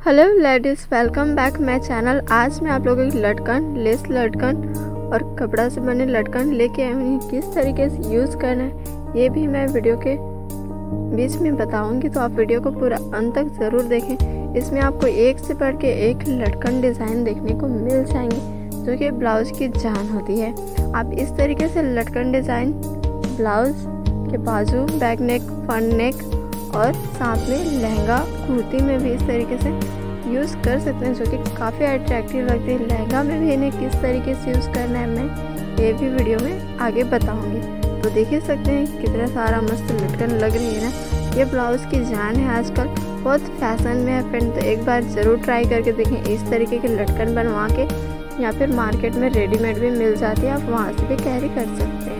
Hello ladies welcome back my channel आज मैं आप लोगों की लटकन लेस लटकन और कपड़ा से बने लटकन लेके आई हूँ। किस तरीके से यूज़ करना है, ये भी मैं वीडियो के बीच में बताऊँगी। तो आप वीडियो को पूरा अंत तक ज़रूर देखें। इसमें आपको एक से बढ़ के एक लटकन डिज़ाइन देखने को मिल जाएँगे, जो कि ब्लाउज की जान होती है। आप इस तरीके से लटकन डिज़ाइन ब्लाउज के बाजू बैक नेक फ्रंट नेक और साथ में लहंगा कुर्ती में भी इस तरीके से यूज़ कर सकते हैं, जो कि काफ़ी अट्रैक्टिव लगती है। लहंगा में भी इन्हें किस तरीके से यूज़ करना है, मैं ये भी वीडियो में आगे बताऊँगी। तो देख ही सकते हैं कितना सारा मस्त लटकन लग रही है ना। ये ब्लाउज़ की जान है आजकल, बहुत फ़ैशन में है फ्रेंड तो एक बार ज़रूर ट्राई करके देखें। इस तरीके के लटकन बनवा के या फिर मार्केट में रेडीमेड भी मिल जाती है, आप वहाँ से भी कैरी कर सकते हैं।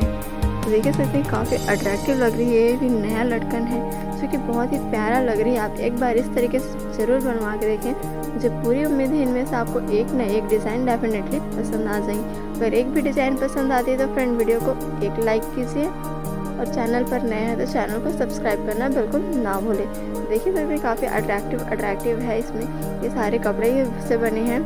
तो देख सकते हैं काफ़ी अट्रैक्टिव लग रही है, ये भी नया लटकन है, जो कि बहुत ही प्यारा लग रही है। आप एक बार इस तरीके से ज़रूर बनवा के देखें। मुझे पूरी उम्मीद है इनमें से आपको एक ना एक डिज़ाइन डेफिनेटली पसंद आ जाएँगी। अगर एक भी डिज़ाइन पसंद आती है तो फ्रेंड वीडियो को एक लाइक कीजिए और चैनल पर नए हैं तो चैनल को सब्सक्राइब करना बिल्कुल ना भूलें। देखिए सकते काफ़ी अट्रैक्टिव अट्रैक्टिव है इसमें। ये सारे कपड़े से बने हैं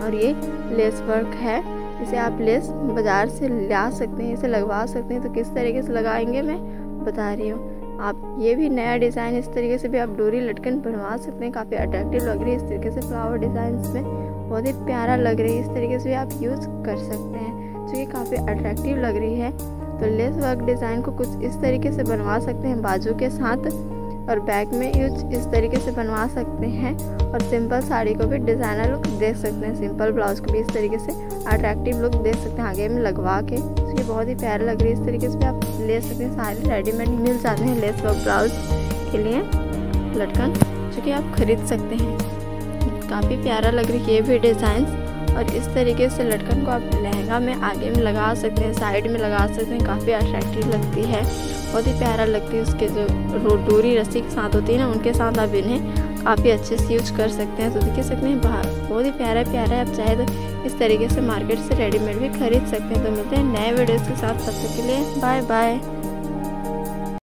और ये लेस वर्क है। इसे आप लेस बाज़ार से ला सकते हैं, इसे लगवा सकते हैं। तो किस तरीके से लगाएँगे मैं बता रही हूँ। आप ये भी नया डिज़ाइन इस तरीके से भी आप डोरी लटकन बनवा सकते हैं। काफ़ी अट्रैक्टिव लग रही है इस तरीके से फ्लावर डिज़ाइन में। बहुत ही प्यारा लग रही है, इस तरीके से भी आप यूज़ कर सकते हैं, जो कि काफ़ी अट्रैक्टिव लग रही है। तो लेस वर्क डिज़ाइन को कुछ इस तरीके से बनवा सकते हैं, बाजू के साथ और बैक में यूज़ इस तरीके से बनवा सकते हैं। और सिंपल साड़ी को भी डिज़ाइनर लुक दे सकते हैं, सिंपल ब्लाउज को भी इस तरीके से अट्रैक्टिव लुक दे सकते हैं, आगे में लगवा के। ये बहुत ही प्यारा लग रही है, इस तरीके से आप ले सकते हैं, सारे रेडीमेड मिल जाते हैं लेस वर्क ब्लाउज के लिए। लटकन जो कि आप खरीद सकते हैं। काफ़ी प्यारा लग रही है ये भी डिज़ाइन और इस तरीके से लटकन को आप लहंगा में आगे में लगा सकते हैं साइड में लगा सकते हैं, काफ़ी अट्रैक्टिव लगती है। बहुत ही प्यारा लगती है उसके जो डोरी रस्सी के साथ होती है ना, उनके साथ आप इन्हें काफ़ी अच्छे से यूज़ कर सकते हैं। तो देखिए सकते हैं, बहुत ही प्यारा प्यारा है, आप चाहे तो इस तरीके से मार्केट से रेडीमेड भी खरीद सकते हैं। तो मिलते हैं नए वीडियोज़ के साथ। तब तक के लिए बाय बाय